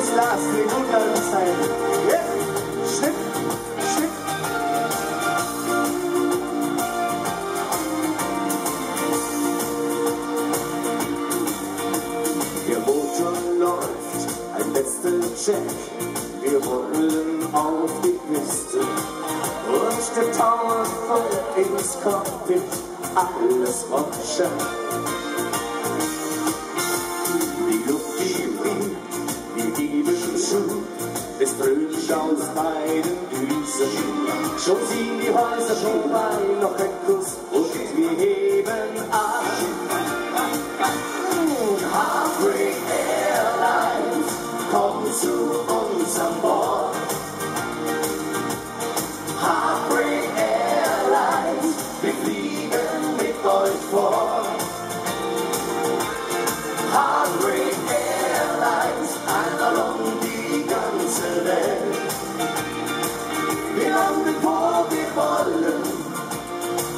first class, die guten Zeit. Ja, Schnitt, Schnitt. Der Motor läuft, ein letzter Check. Wir wollen auf die Piste. Und der Tower voll ins Cockpit, alles Roger. Aus beiden Düsen. Schon sind die Häuser vorbei, noch ein Kuss und wir heben an.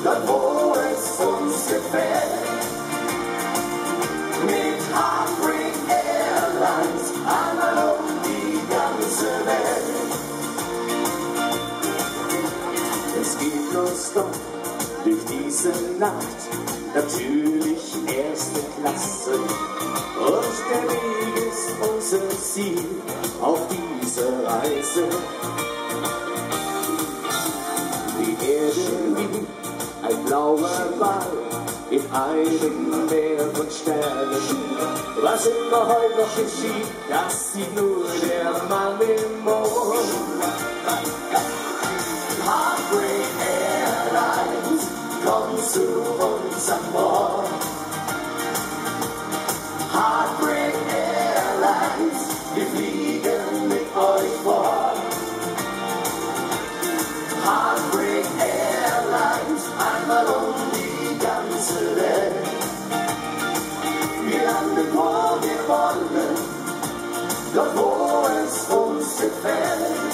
Dort wo es uns gefällt. Mit Heartbreak Airlines einmal die ganze Welt. Es geht nonstop durch diese Nacht, natürlich erste Klasse. Und der Weg ist unser Ziel auf dieser Reise. Ball in einem Meer von Sternen. Was immer heute noch geschieht, das sieht nur der Mann im Mond. Dort wo es uns gefällt.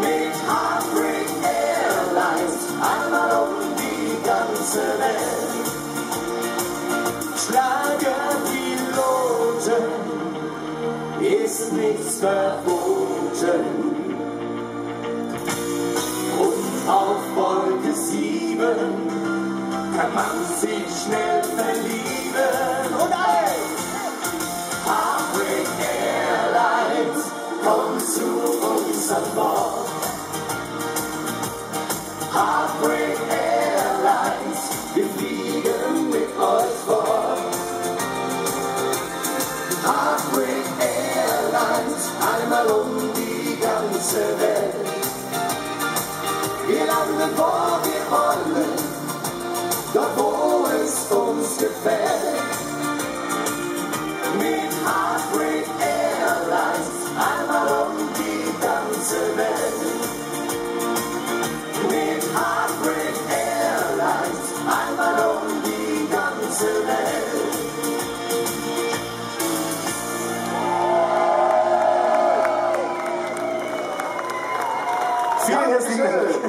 Mit Heartbreak Airlines, einmal um die ganze Welt. Schlagerpiloten, ist nichts verboten. Zu uns an Bord. Heartbreak Sim, é assim.